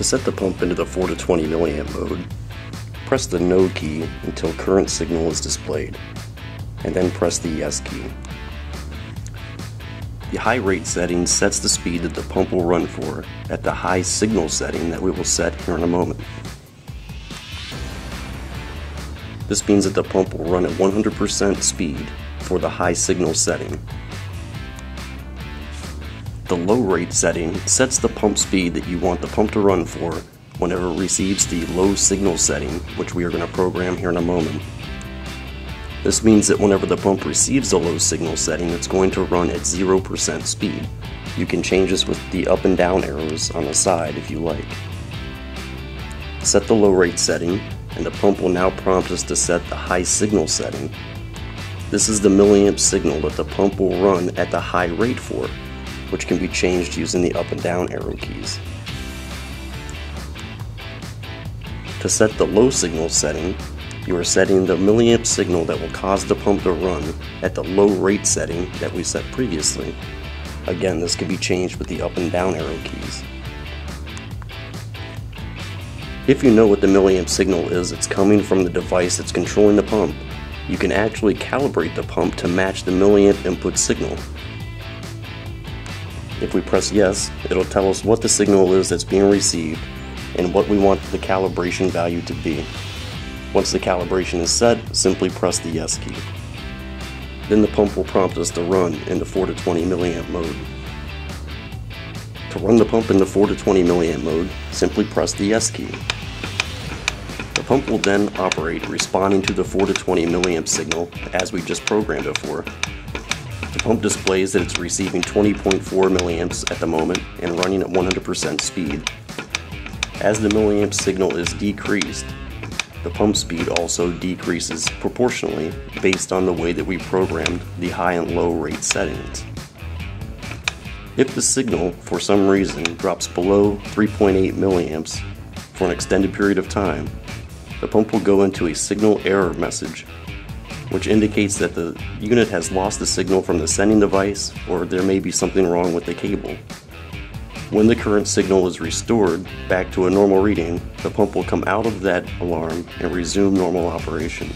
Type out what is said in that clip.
To set the pump into the 4 to 20 milliamp mode, press the No key until current signal is displayed, and then press the Yes key. The high rate setting sets the speed that the pump will run for at the high signal setting that we will set here in a moment. This means that the pump will run at 100% speed for the high signal setting. The low rate setting sets the pump speed that you want the pump to run for whenever it receives the low signal setting, which we are going to program here in a moment. This means that whenever the pump receives the low signal setting, it's going to run at 0% speed. You can change this with the up and down arrows on the side if you like. Set the low rate setting, and the pump will now prompt us to set the high signal setting. This is the milliamp signal that the pump will run at the high rate for, which can be changed using the up and down arrow keys. To set the low signal setting, you are setting the milliamp signal that will cause the pump to run at the low rate setting that we set previously. Again, this can be changed with the up and down arrow keys. If you know what the milliamp signal is it's coming from the device that's controlling the pump, you can actually calibrate the pump to match the milliamp input signal. If we press yes, it'll tell us what the signal is that's being received and what we want the calibration value to be. Once the calibration is set, simply press the yes key. Then the pump will prompt us to run in the 4 to 20 milliamp mode. To run the pump in the 4 to 20 milliamp mode, simply press the yes key. The pump will then operate responding to the 4 to 20 milliamp signal as we just programmed it for. The pump displays that it's receiving 20.4 milliamps at the moment and running at 100% speed. As the milliamp signal is decreased, the pump speed also decreases proportionally based on the way that we programmed the high and low rate settings. If the signal, for some reason, drops below 3.8 milliamps for an extended period of time, the pump will go into a signal error message which indicates that the unit has lost the signal from the sending device or there may be something wrong with the cable. When the current signal is restored back to a normal reading, the pump will come out of that alarm and resume normal operation.